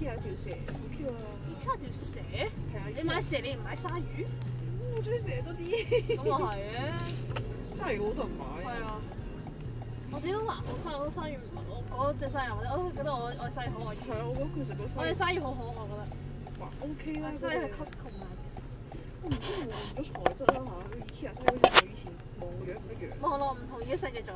IKEA 條蛇好 Q 啊！而家條蛇，你買蛇你唔買鯊魚？我中意蛇多啲，咁啊係啊，鯊魚好多人買。係啊。我自己都還好鯊，好鲨鱼鯊魚我嗰隻鯊魚，我都覺得我我鲨鱼好爱愛。係啊，我覺得其實都我哋鯊魚好好可愛，我覺得。哇 OK 啦。鯊魚系 Costco 買。我唔知係換咗材質啦嚇，IKEA 鯊魚好以前望样樣唔一樣。望落唔同，已家細嘅咗。